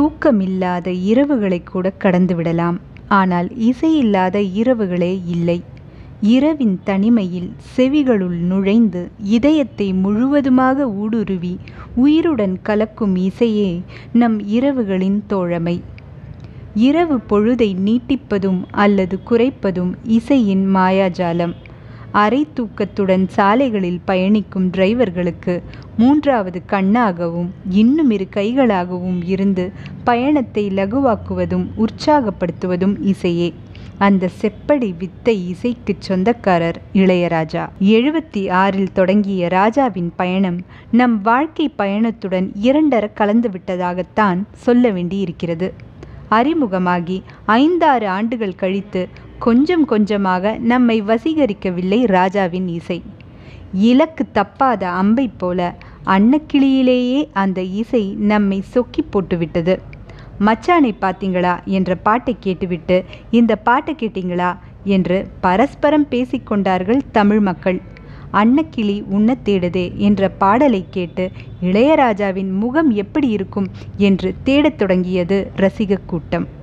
தூக்கமில்லாத இரவுகளை கூட கடந்து விடலாம் ஆனால் இசையில்லாத இரவுகளே இல்லை. இரவின் தனிமையில் செவிகளுள் நுழைந்து இதயத்தை முழுவதுமாக ஊடுருவி உயிருடன் கலக்கும் இசையே நம் இரவுகளின் தோழமை. இரவு பொழுதை நீட்டிப்பதும் அல்லது குறைப்பதும் இசையின் மாயாஜாலம். அரை தூக்கத்துடன் சாலைகளில் பயணிக்கும் டிரைவர்களுக்கு மூன்றாவது கண்ணாகவும் இன்னும் இரு கைகளாகவும் இருந்து பயணத்தை லகுவாக்குவதும் உற்சாகப்படுத்துவதும் இசையே. அந்த செப்படி வித்தை இசைக்கு சொந்தக்காரர் இளையராஜா. எழுபத்தி ஆறில் தொடங்கிய ராஜாவின் பயணம் நம் வாழ்க்கை பயணத்துடன் இரண்டர கலந்து விட்டதாகத்தான் சொல்ல வேண்டியிருக்கிறது. அறிமுகமாகி ஐந்தாறு ஆண்டுகள் கழித்து கொஞ்சம் கொஞ்சமாக நம்மை வசீகரிக்கவில்லை ராஜாவின் இசை. இலக்கு தப்பாத அம்பை போல அன்னக்கிளியிலேயே அந்த இசை நம்மை சொக்கி போட்டுவிட்டது. மச்சானை பார்த்தீங்களா என்ற பாட்டை கேட்டுவிட்டு இந்த பாட்டை கேட்டீங்களா என்று பரஸ்பரம் பேசிக்கொண்டார்கள் தமிழ் மக்கள். அன்னக்கிளி உண்ண தேடுதே என்ற பாடலை கேட்டு இளையராஜாவின் முகம் எப்படி இருக்கும் என்று தேடத் தொடங்கியது ரசிகக் கூட்டம்.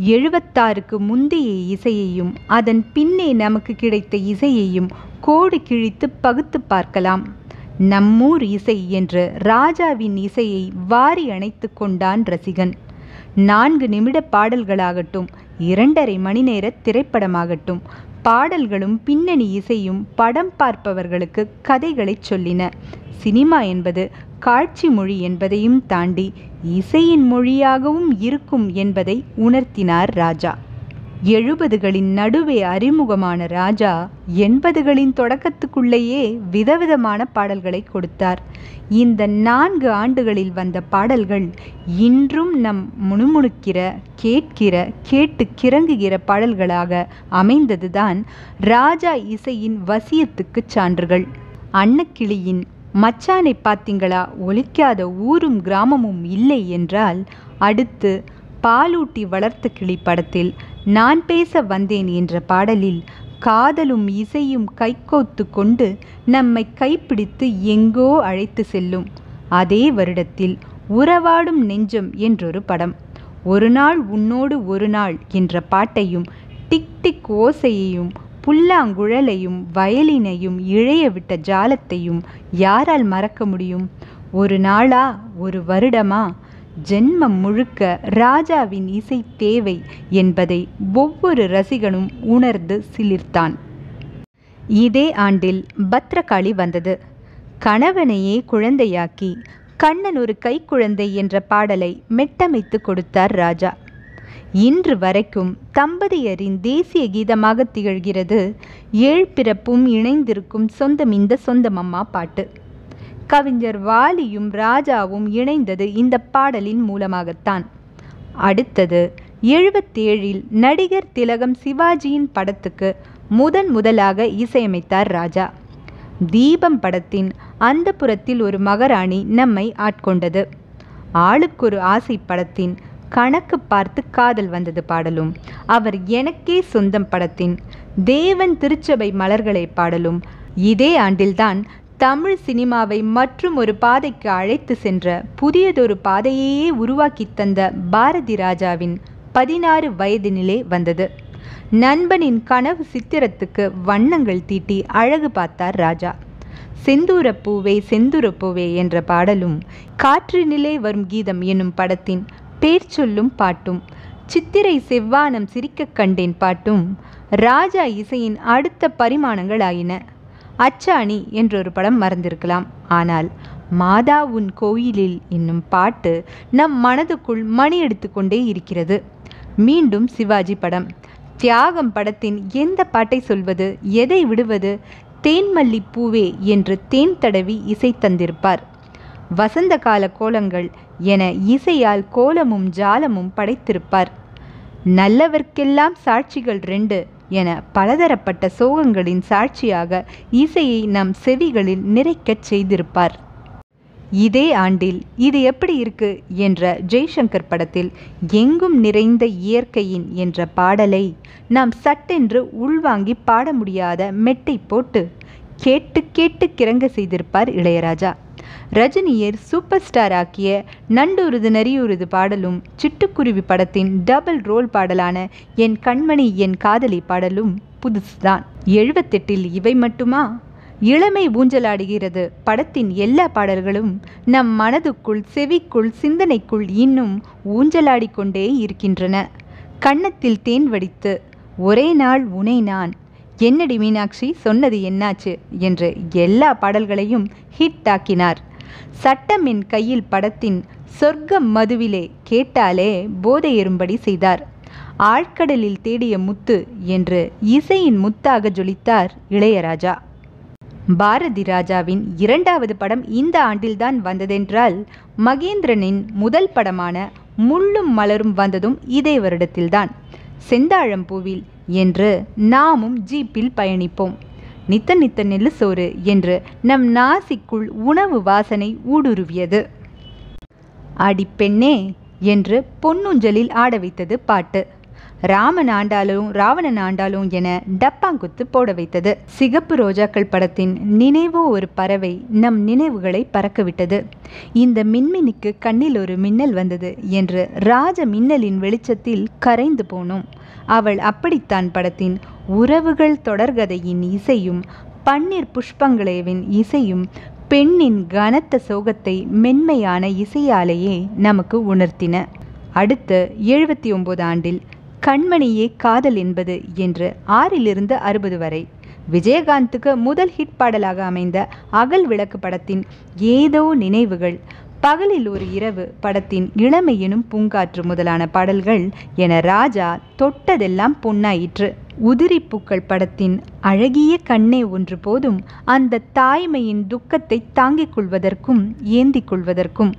எழுபத்தாறுக்கு முந்தைய இசையையும் அதன் பின்னே நமக்கு கிடைத்த இசையையும் கோடு கிழித்து பகுத்து பார்க்கலாம். நம்மூர் இசை என்று ராஜாவின் இசையை வாரி அணைத்து கொண்டான் ரசிகன். நான்கு நிமிட பாடல்களாகட்டும் இரண்டரை மணி நேர திரைப்படமாகட்டும் பாடல்களும் பின்னணி இசையும் படம் பார்ப்பவர்களுக்கு கதைகளைச் சொல்லின. சினிமா என்பது காட்சி மொழி என்பதையும் தாண்டி இசையின் மொழியாகவும் இருக்கும் என்பதை உணர்த்தினார் ராஜா. எழுபதுகளின் நடுவே அறிமுகமான ராஜா எண்பதுகளின் தொடக்கத்துக்குள்ளேயே விதவிதமான பாடல்களை கொடுத்தார். இந்த நான்கு ஆண்டுகளில் வந்த பாடல்கள் இன்றும் நம் முணுமுணுக்கிற கேட்கிற கேட்டு கிறங்குகிற பாடல்களாக அமைந்ததுதான் ராஜா இசையின் வசியத்துக்குச் சான்றுகள். அன்னக்கிளியின் மச்சானை பார்த்தீங்களா? ஒலிக்காத ஊரும் கிராமமும் இல்லை என்றால் அடுத்து பாலூட்டி வளர்த்த கிளி படத்தில் நான் பேச வந்தேன் என்ற பாடலில் காதலும் இசையும் கைகோத்து கொண்டு நம்மை கைப்பிடித்து எங்கோ அழைத்து செல்லும். அதே வருடத்தில் உறவாடும் நெஞ்சம் என்றொரு படம். ஒரு நாள் உன்னோடு ஒரு நாள் என்ற பாட்டையும் டிக் டிக் ஓசையையும் புல்லாங்குழலையும் வயலினையும் இழைய விட்ட ஜாலத்தையும் யாரால் மறக்க முடியும்? ஒரு நாளா ஒரு வருடமா? ஜென்மம் முழுக்க ராஜாவின் இசை தேவை என்பதை ஒவ்வொரு ரசிகனும் உணர்ந்து சிலிர்த்தான். இதே ஆண்டில் பத்ரகாளி வந்தது. கணவனையே குழந்தையாக்கி கண்ணன் ஒரு கைக்குழந்தை என்ற பாடலை மெட்டமைத்து கொடுத்தார் ராஜா. இன்று வரைக்கும் தம்பதியரின் தேசிய கீதமாக திகழ்கிறது. ஏழ் பிறப்பும் இணைந்திருக்கும் சொந்தம் இந்த சொந்தமம்மா பாட்டு. கவிஞர் வாலியும் ராஜாவும் இணைந்தது இந்த பாடலின் மூலமாகத்தான். அடுத்தது எழுபத்தேழில் நடிகர் திலகம் சிவாஜியின் படத்துக்கு முதன் முதலாக இசையமைத்தார் ராஜா. தீபம் படத்தின் அந்த புறத்தில் ஒரு மகாராணி நம்மை ஆட்கொண்டது. ஆளுக்கொரு ஆசை படத்தின் கணக்கு பார்த்து காதல் வந்தது பாடலும். அவர் எனக்கே சொந்தம் படத்தின் தேவன் திருச்சபை மலர்களை பாடலும். இதே ஆண்டில்தான் தமிழ் சினிமாவை மற்றும் ஒரு பாதைக்கு அழைத்து சென்ற புதியதொரு பாதையையே உருவாக்கி தந்த பாரதி ராஜாவின் பதினாறு வயதினிலே வந்தது. நண்பனின் கனவு சித்திரத்துக்கு வண்ணங்கள் தீட்டி அழகு பார்த்தார் ராஜா. செந்தூரப்பூவே செந்தூரப்பூவே என்ற பாடலும் காற்றினிலே வரும் கீதம் என்னும் படத்தின் பேர் சொல்லும் பாட்டும் சித்திரை செவ்வானம் சிரிக்கக் கண்டேன் பாட்டும் ராஜா இசையின் அடுத்த பரிமாணங்கள் ஆயின அச்சாணி என்றொரு படம் மறந்திருக்கலாம். ஆனால் மாதா உன் கோயிலில் என்னும் பாட்டு நம் மனதுக்குள் மணி எடுத்துக்கொண்டே இருக்கிறது. மீண்டும் சிவாஜி படம். தியாகம் படத்தின் எந்த பாட்டை சொல்வது எதை விடுவது தேன்மல்லி பூவே என்று தேன் தடவி இசை தந்திருப்பார். வசந்த கால கோலங்கள் என இசையால் கோலமும் ஜாலமும் படைத்திருப்பார். நல்லவர்க்கெல்லாம் சாட்சிகள் ரெண்டு என பலதரப்பட்ட சோகங்களின் சாட்சியாக இசையை நம் செவிகளில் நிறைக்கச் செய்திருப்பார். இதே ஆண்டில் இது எப்படி இருக்கு என்ற ஜெய்சங்கர் படத்தில் எங்கும் நிறைந்த இயற்கையின் என்ற பாடலை நாம் சட்டென்று உள்வாங்கி பாட முடியாத மெட்டை போட்டு கேட்டு கேட்டு கிறங்க செய்திருப்பார் இளையராஜா. ரஜினியர் சூப்பர் ஸ்டார் ஆக்கிய நண்டுருது நரியுருது பாடலும் சிட்டுக்குருவி படத்தின் டபுள் ரோல் பாடலான என் கண்மணி என் காதலி பாடலும் புதுசுதான். எழுபத்தெட்டில் இவை மட்டுமா? இளமை ஊஞ்சலாடுகிறது படத்தின் எல்லா பாடல்களும் நம் மனதுக்குள் செவிக்குள் சிந்தனைக்குள் இன்னும் ஊஞ்சலாடிக்கொண்டே இருக்கின்றன. கன்னத்தில் தேன் வடித்து ஒரே நாள் உனை நான் என்னடி மீனாட்சி சொன்னது என்னாச்சு? என்று எல்லா பாடல்களையும் ஹிட் ஆக்கினார். சட்டம் என் கையில் படத்தின் சொர்க்கம் மதுவிலே கேட்டாலே போதையேறும்படி செய்தார். ஆழ்கடலில் தேடிய முத்து என்று இசையின் முத்தாக ஜொலித்தார் இளையராஜா. பாரதி ராஜாவின் இரண்டாவது படம் இந்த ஆண்டில்தான் வந்ததென்றால் மகேந்திரனின் முதல் படமான முள்ளும் மலரும் வந்ததும் இதே வருடத்தில்தான். செந்தாழம்பூவில் என்று நாமும் ஜீப்பில் பயணிப்போம். நித்த நித்த நெல்லு சோறு என்று நம் நாசிக்குள் உணவு வாசனை ஊடுருவியது. அடிப்பெண்ணே என்று பொன்னுஞ்சலில் ஆட வைத்தது பாட்டு. ராமன் ஆண்டாலும் ராவணன் ஆண்டாலும் என டப்பாங்குத்து போட வைத்தது. சிகப்பு ரோஜாக்கள் படத்தின் நினைவோ ஒரு பறவை நம் நினைவுகளை பறக்கவிட்டது. இந்த மின்மினிக்கு கண்ணில் ஒரு மின்னல் வந்தது என்று ராஜ மின்னலின் வெளிச்சத்தில் கரைந்து போனோம். அவள் அப்படித்தான் படத்தின் உறவுகள் தொடர்கதையின் இசையும் பன்னீர் புஷ்பங்களேவின் இசையும் பெண்ணின் கனத்த சோகத்தை மென்மையான இசையாலேயே நமக்கு உணர்த்தின. அடுத்த எழுபத்தி ஒன்பது ஆண்டில் கண்மணியே காதல் என்பது என்று ஆறிலிருந்து அறுபது வரை. விஜயகாந்துக்கு முதல் ஹிட் பாடலாக அமைந்த அகல் விளக்கு படத்தின் ஏதோ நினைவுகள் பகலில் ஒரு இரவு படத்தின் இளமை எனும் பூங்காற்று முதலான பாடல்கள் என ராஜா தொட்டதெல்லாம் பொன்னாயிற்று. உதிரிப்பூக்கள் படத்தின் அழகிய கண்ணே ஒன்று போதும். அந்த தாய்மையின் துக்கத்தை தாங்கிக் கொள்வதற்கும் ஏந்திக் கொள்வதற்கும்.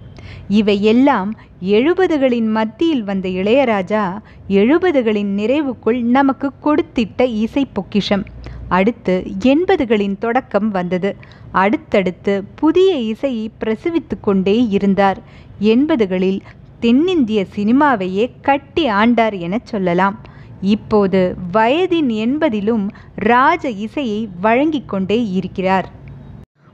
இவையெல்லாம் எழுபதுகளின் மத்தியில் வந்த இளையராஜா எழுபதுகளின் நிறைவுக்குள் நமக்கு கொடுத்திட்ட இசை பொக்கிஷம். அடுத்து எண்பதுகளின் தொடக்கம் வந்தது. அடுத்தடுத்து புதிய இசையை பிரசவித்து கொண்டே இருந்தார். எண்பதுகளில் தென்னிந்திய சினிமாவையே கட்டி ஆண்டார் என சொல்லலாம். இப்போது வயதின் எண்பதிலும் ராஜ இசையை வழங்கிக் கொண்டே இருக்கிறார்.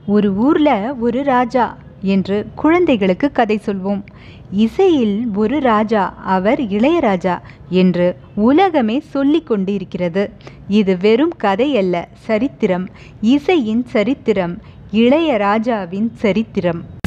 ஒரு ஊர்ல ஒரு ராஜா என்று குழந்தைகளுக்கு கதை சொல்வோம். இசையில் ஒரு ராஜா அவர் இளையராஜா என்று உலகமே சொல்லிக் கொண்டிருக்கிறது. இது வெறும் கதை அல்ல சரித்திரம். இசையின் சரித்திரம் இளையராஜாவின் சரித்திரம்.